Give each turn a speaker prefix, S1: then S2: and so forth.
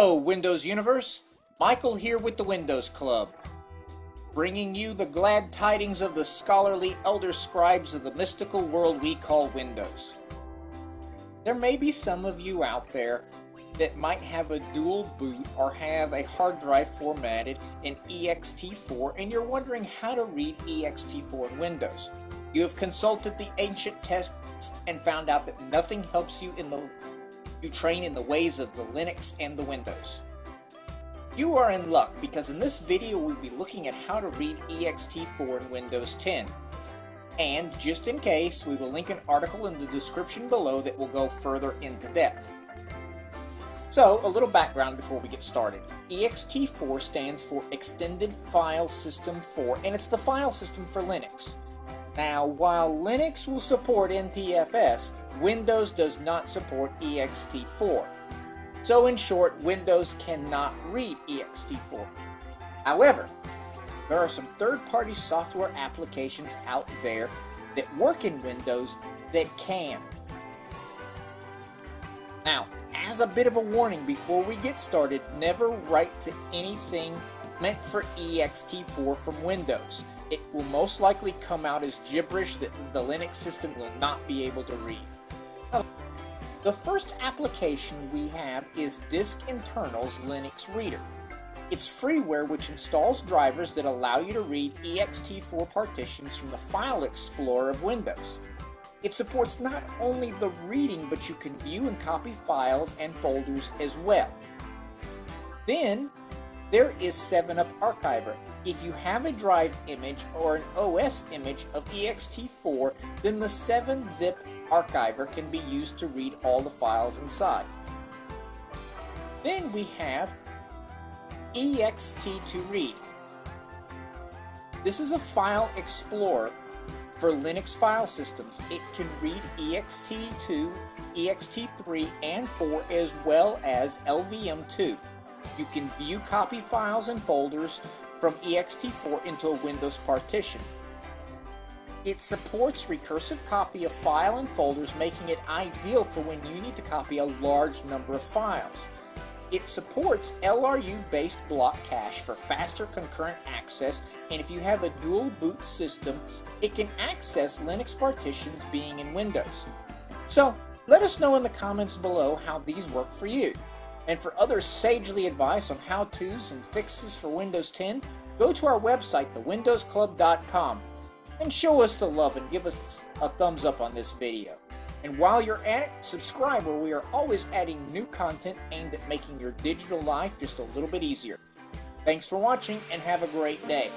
S1: Hello, Windows Universe. Michael here with the Windows Club, bringing you the glad tidings of the scholarly elder scribes of the mystical world we call Windows. There may be some of you out there that might have a dual boot or have a hard drive formatted in ext4 and you're wondering how to read ext4 in Windows. You have consulted the ancient text and found out that nothing helps you in the you train in the ways of the Linux and the Windows. You are in luck because in this video we'll be looking at how to read ext4 in Windows 10. And just in case, we will link an article in the description below that will go further into depth. So, a little background before we get started. ext4 stands for Extended File System 4, and it's the file system for Linux. Now, while Linux will support NTFS, Windows does not support ext4. So in short, Windows cannot read ext4. However, there are some third-party software applications out there that work in Windows that can. Now, as a bit of a warning before we get started, never write to anything meant for ext4 from Windows. It will most likely come out as gibberish that the Linux system will not be able to read. Oh. The first application we have is DiskInternals Linux Reader. It's freeware which installs drivers that allow you to read ext4 partitions from the File Explorer of Windows. It supports not only the reading, but you can view and copy files and folders as well. Then, there is 7-Zip Archiver. If you have a drive image or an OS image of ext4, then the 7-zip archiver can be used to read all the files inside. Then we have ext2read. This is a file explorer for Linux file systems. It can read ext2, ext3, and 4 as well as LVM2. You can view copy files and folders from ext4 into a Windows partition. It supports recursive copy of file and folders, making it ideal for when you need to copy a large number of files. It supports LRU-based block cache for faster concurrent access, and if you have a dual boot system, it can access Linux partitions being in Windows. So, let us know in the comments below how these work for you. And for other sagely advice on how-tos and fixes for Windows 10, go to our website, thewindowsclub.com, and show us the love and give us a thumbs up on this video. And while you're at it, subscribe where we are always adding new content aimed at making your digital life just a little bit easier. Thanks for watching and have a great day.